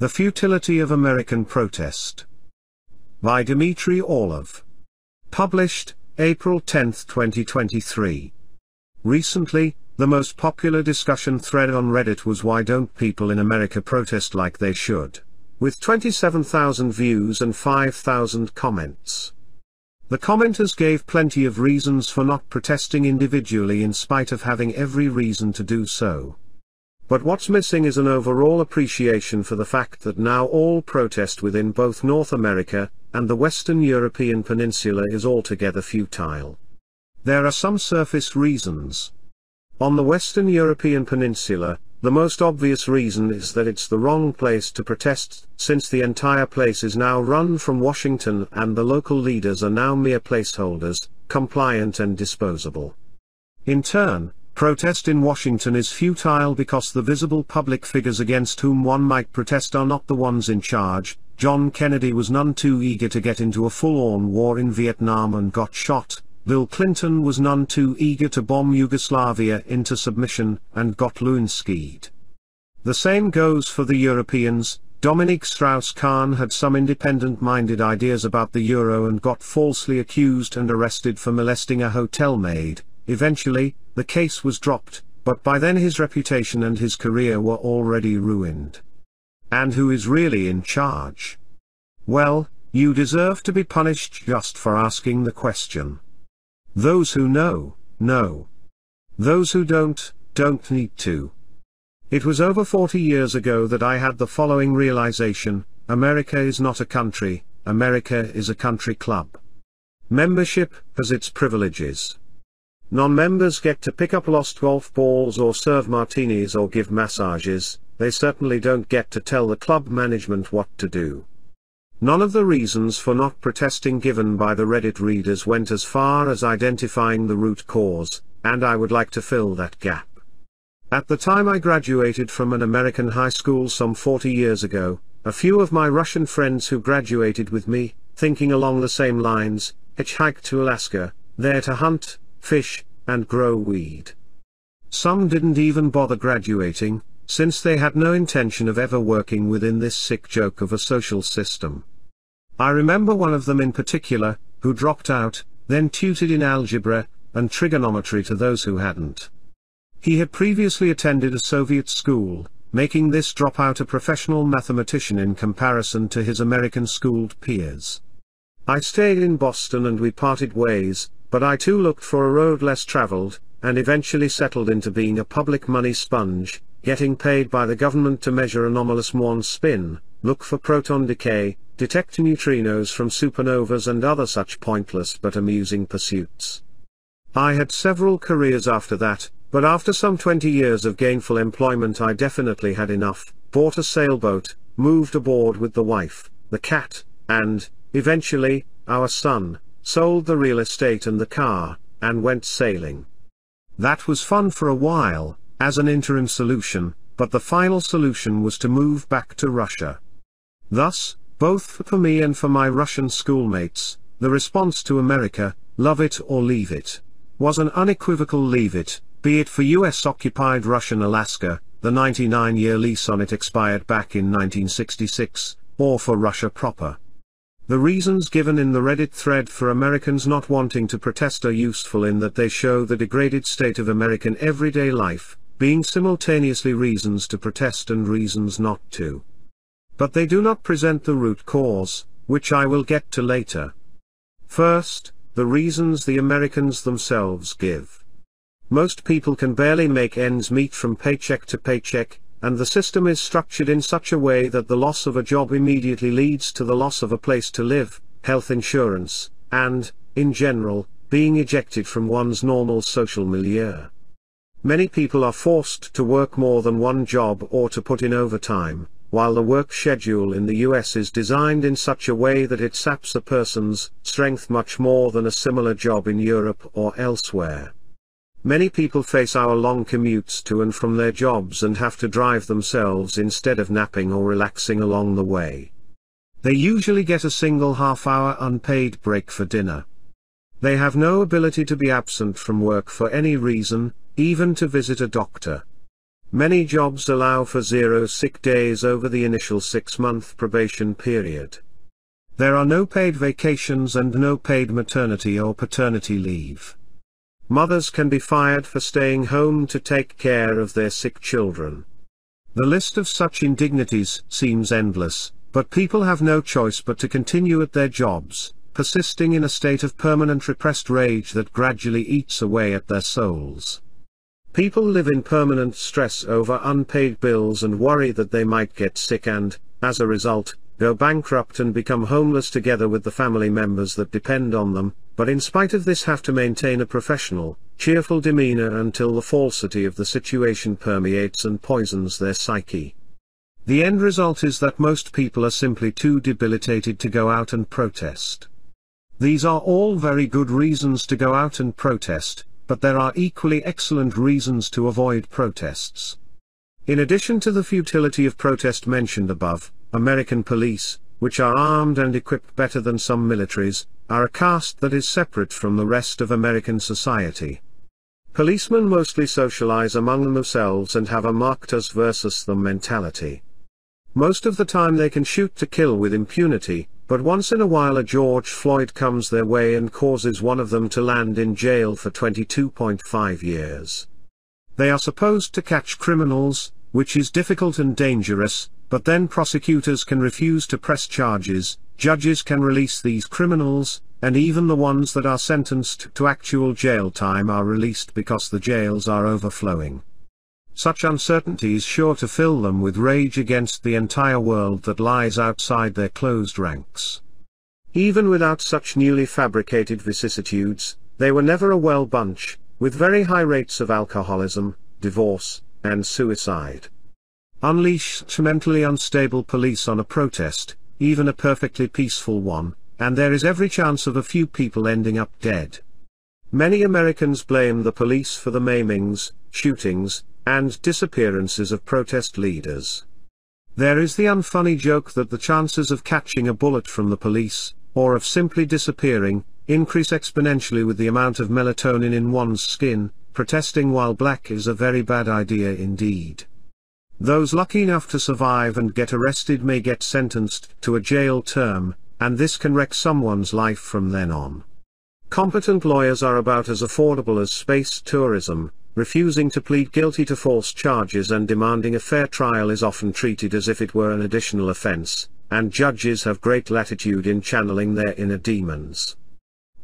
The Futility of American Protest. By Dmitry Orlov. Published, April 10, 2023. Recently, the most popular discussion thread on Reddit was Why don't people in America protest like they should? With 27,000 views and 5,000 comments. The commenters gave plenty of reasons for not protesting individually in spite of having every reason to do so. But what's missing is an overall appreciation for the fact that now all protest within both North America and the Western European Peninsula is altogether futile. There are some surface reasons. On the Western European Peninsula, the most obvious reason is that it's the wrong place to protest, since the entire place is now run from Washington and the local leaders are now mere placeholders, compliant and disposable. In turn, Protest in Washington is futile because the visible public figures against whom one might protest are not the ones in charge. John Kennedy was none too eager to get into a full-on war in Vietnam and got shot. Bill Clinton was none too eager to bomb Yugoslavia into submission and got Lewinsky'd. The same goes for the Europeans. Dominique Strauss-Kahn had some independent-minded ideas about the euro and got falsely accused and arrested for molesting a hotel maid. Eventually, the case was dropped, but by then his reputation and his career were already ruined. And who is really in charge? Well, you deserve to be punished just for asking the question. Those who know, know. Those who don't, don't need to. It was over 40 years ago that I had the following realization, America is not a country, America is a country club. Membership has its privileges. Non-members get to pick up lost golf balls or serve martinis or give massages, they certainly don't get to tell the club management what to do. None of the reasons for not protesting given by the Reddit readers went as far as identifying the root cause, and I would like to fill that gap. At the time I graduated from an American high school some 40 years ago, a few of my Russian friends who graduated with me, thinking along the same lines, hitchhiked to Alaska, there to hunt, fish, and grow weed. Some didn't even bother graduating, since they had no intention of ever working within this sick joke of a social system. I remember one of them in particular, who dropped out, then tutored in algebra, and trigonometry to those who hadn't. He had previously attended a Soviet school, making this dropout a professional mathematician in comparison to his American-schooled peers. I stayed in Boston and we parted ways, but I too looked for a road less traveled, and eventually settled into being a public money sponge, getting paid by the government to measure anomalous muon spin, look for proton decay, detect neutrinos from supernovas and other such pointless but amusing pursuits. I had several careers after that, but after some 20 years of gainful employment I definitely had enough, bought a sailboat, moved aboard with the wife, the cat, and, eventually, our son, sold the real estate and the car, and went sailing. That was fun for a while, as an interim solution, but the final solution was to move back to Russia. Thus, both for me and for my Russian schoolmates, the response to America, love it or leave it, was an unequivocal leave it, be it for US-occupied Russian Alaska, the 99-year lease on it expired back in 1966, or for Russia proper. The reasons given in the Reddit thread for Americans not wanting to protest are useful in that they show the degraded state of American everyday life, being simultaneously reasons to protest and reasons not to. But they do not present the root cause, which I will get to later. First, the reasons the Americans themselves give. Most people can barely make ends meet from paycheck to paycheck, and the system is structured in such a way that the loss of a job immediately leads to the loss of a place to live, health insurance, and, in general, being ejected from one's normal social milieu. Many people are forced to work more than one job or to put in overtime, while the work schedule in the US is designed in such a way that it saps a person's strength much more than a similar job in Europe or elsewhere. Many people face hour-long commutes to and from their jobs and have to drive themselves instead of napping or relaxing along the way. They usually get a single half-hour unpaid break for dinner. They have no ability to be absent from work for any reason, even to visit a doctor. Many jobs allow for zero sick days over the initial six-month probation period. There are no paid vacations and no paid maternity or paternity leave. Mothers can be fired for staying home to take care of their sick children. The list of such indignities seems endless, but people have no choice but to continue at their jobs, persisting in a state of permanent repressed rage that gradually eats away at their souls. People live in permanent stress over unpaid bills and worry that they might get sick and, as a result, go bankrupt and become homeless together with the family members that depend on them, but in spite of this have to maintain a professional, cheerful demeanor until the falsity of the situation permeates and poisons their psyche. The end result is that most people are simply too debilitated to go out and protest. These are all very good reasons to go out and protest, but there are equally excellent reasons to avoid protests. In addition to the futility of protest mentioned above, American police, which are armed and equipped better than some militaries, are a caste that is separate from the rest of American society. Policemen mostly socialize among themselves and have a marked us versus them mentality. Most of the time they can shoot to kill with impunity, but once in a while a George Floyd comes their way and causes one of them to land in jail for 22.5 years. They are supposed to catch criminals, which is difficult and dangerous, but then prosecutors can refuse to press charges, judges can release these criminals, and even the ones that are sentenced to actual jail time are released because the jails are overflowing. Such uncertainty is sure to fill them with rage against the entire world that lies outside their closed ranks. Even without such newly fabricated vicissitudes, they were never a well bunch, with very high rates of alcoholism, divorce, and suicide. Unleash mentally unstable police on a protest, even a perfectly peaceful one, and there is every chance of a few people ending up dead. Many Americans blame the police for the maimings, shootings, and disappearances of protest leaders. There is the unfunny joke that the chances of catching a bullet from the police, or of simply disappearing, increase exponentially with the amount of melatonin in one's skin, protesting while black is a very bad idea indeed. Those lucky enough to survive and get arrested may get sentenced to a jail term, and this can wreck someone's life from then on. Competent lawyers are about as affordable as space tourism, refusing to plead guilty to false charges and demanding a fair trial is often treated as if it were an additional offense, and judges have great latitude in channeling their inner demons.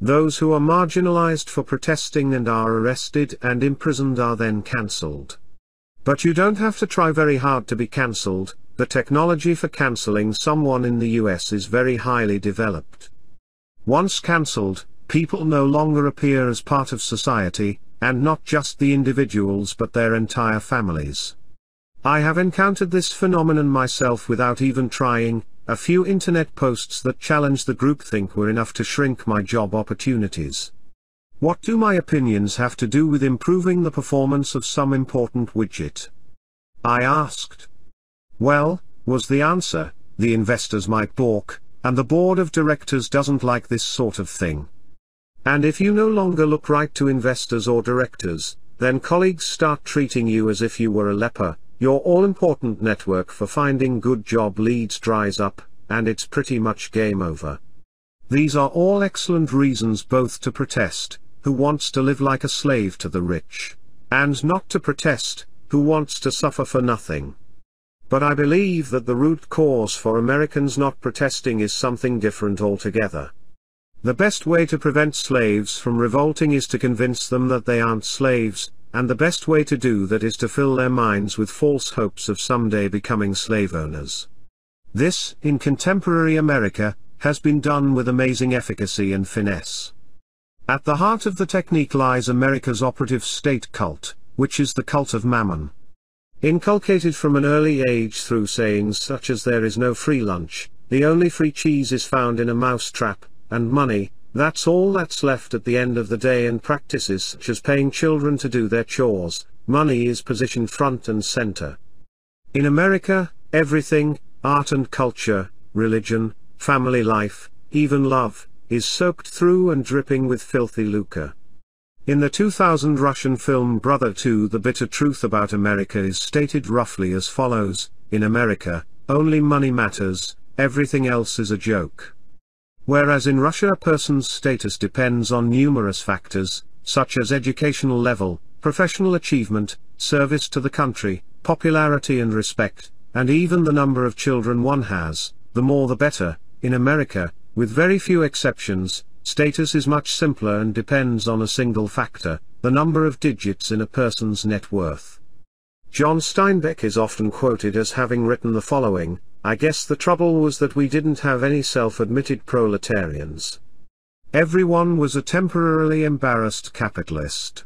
Those who are marginalized for protesting and are arrested and imprisoned are then cancelled. But you don't have to try very hard to be cancelled, the technology for cancelling someone in the US is very highly developed. Once cancelled, people no longer appear as part of society, and not just the individuals but their entire families. I have encountered this phenomenon myself without even trying, a few internet posts that challenge the groupthink were enough to shrink my job opportunities. What do my opinions have to do with improving the performance of some important widget? I asked. Well, was the answer, the investors might balk, and the board of directors doesn't like this sort of thing. And if you no longer look right to investors or directors, then colleagues start treating you as if you were a leper, your all-important network for finding good job leads dries up, and it's pretty much game over. These are all excellent reasons both to protest, who wants to live like a slave to the rich, and not to protest, who wants to suffer for nothing. But I believe that the root cause for Americans not protesting is something different altogether. The best way to prevent slaves from revolting is to convince them that they aren't slaves, and the best way to do that is to fill their minds with false hopes of someday becoming slave owners. This, in contemporary America, has been done with amazing efficacy and finesse. At the heart of the technique lies America's operative state cult, which is the cult of mammon. Inculcated from an early age through sayings such as there is no free lunch, the only free cheese is found in a mousetrap, and money, that's all that's left at the end of the day and practices such as paying children to do their chores, money is positioned front and center. In America, everything, art and culture, religion, family life, even love, is soaked through and dripping with filthy lucre. In the 2000 Russian film Brother 2 the bitter truth about America is stated roughly as follows, in America, only money matters, everything else is a joke. Whereas in Russia a person's status depends on numerous factors, such as educational level, professional achievement, service to the country, popularity and respect, and even the number of children one has, the more the better, in America, with very few exceptions, status is much simpler and depends on a single factor, the number of digits in a person's net worth. John Steinbeck is often quoted as having written the following, I guess the trouble was that we didn't have any self-admitted proletarians. Everyone was a temporarily embarrassed capitalist.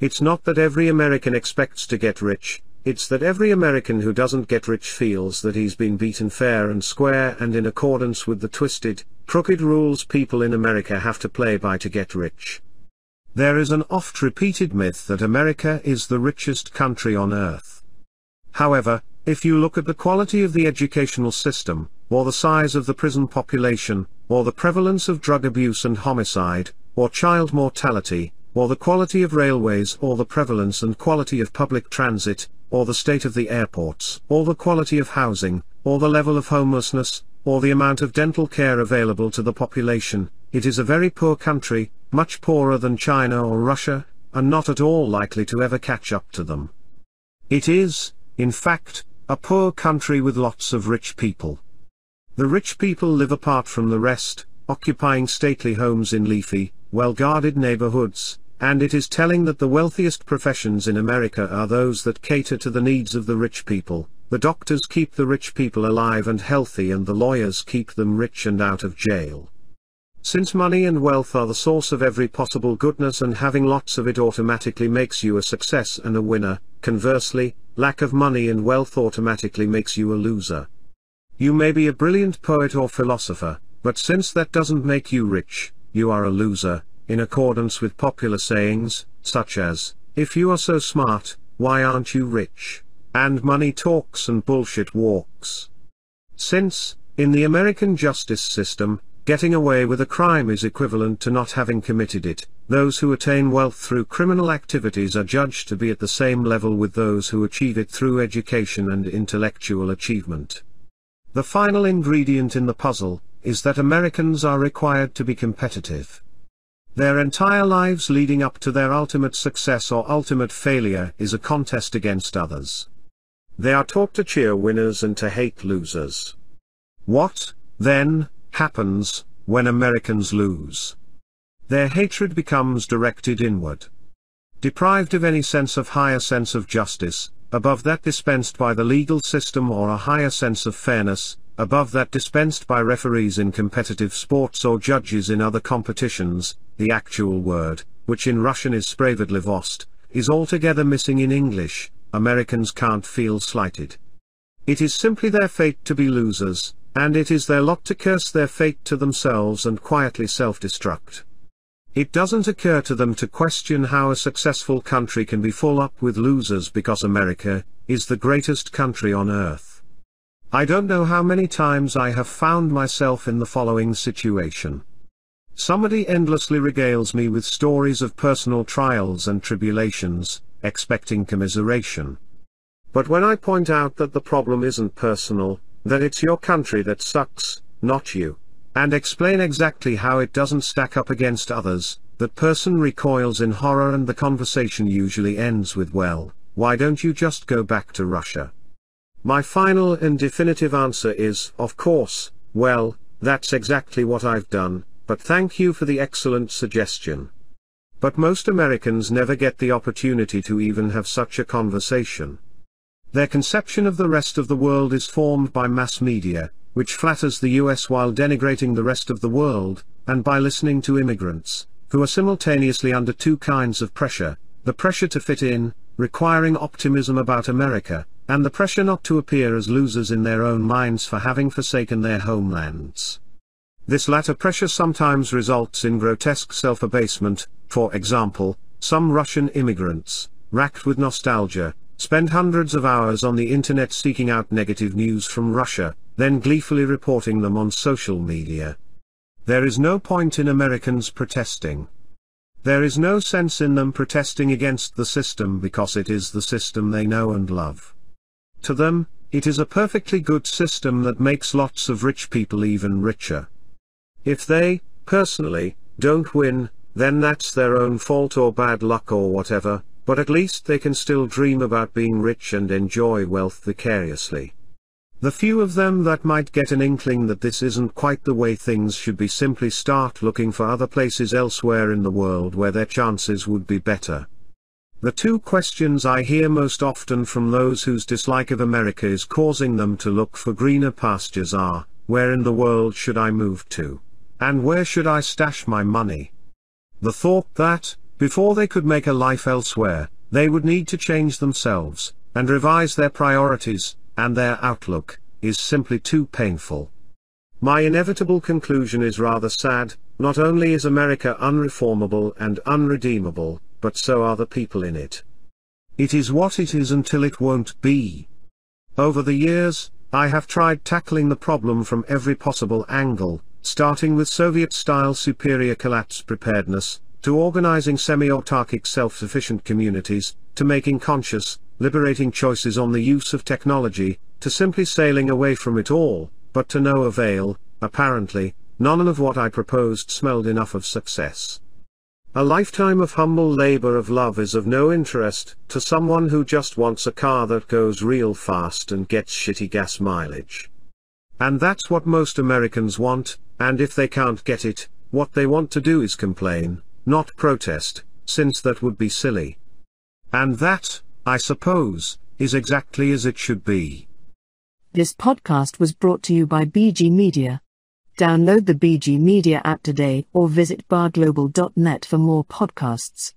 It's not that every American expects to get rich, it's that every American who doesn't get rich feels that he's been beaten fair and square and in accordance with the twisted, crooked rules people in America have to play by to get rich. There is an oft-repeated myth that America is the richest country on earth. However, if you look at the quality of the educational system, or the size of the prison population, or the prevalence of drug abuse and homicide, or child mortality, or the quality of railways or the prevalence and quality of public transit, or the state of the airports, or the quality of housing, or the level of homelessness, or the amount of dental care available to the population, it is a very poor country, much poorer than China or Russia, and not at all likely to ever catch up to them. It is, in fact, a poor country with lots of rich people. The rich people live apart from the rest, occupying stately homes in leafy, well-guarded neighborhoods, and it is telling that the wealthiest professions in America are those that cater to the needs of the rich people. The doctors keep the rich people alive and healthy and the lawyers keep them rich and out of jail. Since money and wealth are the source of every possible goodness and having lots of it automatically makes you a success and a winner, conversely, lack of money and wealth automatically makes you a loser. You may be a brilliant poet or philosopher, but since that doesn't make you rich, you are a loser, in accordance with popular sayings, such as, if you are so smart, why aren't you rich? And money talks and bullshit walks. Since, in the American justice system, getting away with a crime is equivalent to not having committed it, those who attain wealth through criminal activities are judged to be at the same level with those who achieve it through education and intellectual achievement. The final ingredient in the puzzle, is that Americans are required to be competitive. Their entire lives leading up to their ultimate success or ultimate failure is a contest against others. They are taught to cheer winners and to hate losers. What, then, happens, when Americans lose? Their hatred becomes directed inward. Deprived of any sense of higher sense of justice, above that dispensed by the legal system or a higher sense of fairness, above that dispensed by referees in competitive sports or judges in other competitions, the actual word, which in Russian is spravedlivost, is altogether missing in English, Americans can't feel slighted. It is simply their fate to be losers, and it is their lot to curse their fate to themselves and quietly self-destruct. It doesn't occur to them to question how a successful country can be full up with losers because America, is the greatest country on earth. I don't know how many times I have found myself in the following situation. Somebody endlessly regales me with stories of personal trials and tribulations, expecting commiseration. But when I point out that the problem isn't personal, that it's your country that sucks, not you, and explain exactly how it doesn't stack up against others, that person recoils in horror and the conversation usually ends with well, why don't you just go back to Russia? My final and definitive answer is, of course, well, that's exactly what I've done, but thank you for the excellent suggestion. But most Americans never get the opportunity to even have such a conversation. Their conception of the rest of the world is formed by mass media, which flatters the US while denigrating the rest of the world, and by listening to immigrants, who are simultaneously under two kinds of pressure, the pressure to fit in, requiring optimism about America, and the pressure not to appear as losers in their own minds for having forsaken their homelands. This latter pressure sometimes results in grotesque self-abasement, for example, some Russian immigrants, racked with nostalgia, spend hundreds of hours on the internet seeking out negative news from Russia, then gleefully reporting them on social media. There is no point in Americans protesting. There is no sense in them protesting against the system because it is the system they know and love. To them, it is a perfectly good system that makes lots of rich people even richer. If they, personally, don't win, then that's their own fault or bad luck or whatever, but at least they can still dream about being rich and enjoy wealth vicariously. The few of them that might get an inkling that this isn't quite the way things should be simply start looking for other places elsewhere in the world where their chances would be better. The two questions I hear most often from those whose dislike of America is causing them to look for greener pastures are, where in the world should I move to? And where should I stash my money? The thought that, before they could make a life elsewhere, they would need to change themselves, and revise their priorities, and their outlook, is simply too painful. My inevitable conclusion is rather sad, not only is America unreformable and unredeemable, but so are the people in it. It is what it is until it won't be. Over the years, I have tried tackling the problem from every possible angle, starting with Soviet-style superior collapse preparedness, to organizing semi-autarkic self-sufficient communities, to making conscious, liberating choices on the use of technology, to simply sailing away from it all, but to no avail, apparently, none of what I proposed smelled enough of success. A lifetime of humble labor of love is of no interest to someone who just wants a car that goes real fast and gets shitty gas mileage. And that's what most Americans want, and if they can't get it, what they want to do is complain, not protest, since that would be silly. And that, I suppose, is exactly as it should be. This podcast was brought to you by BG Media. Download the BG Media app today or visit barglobal.net for more podcasts.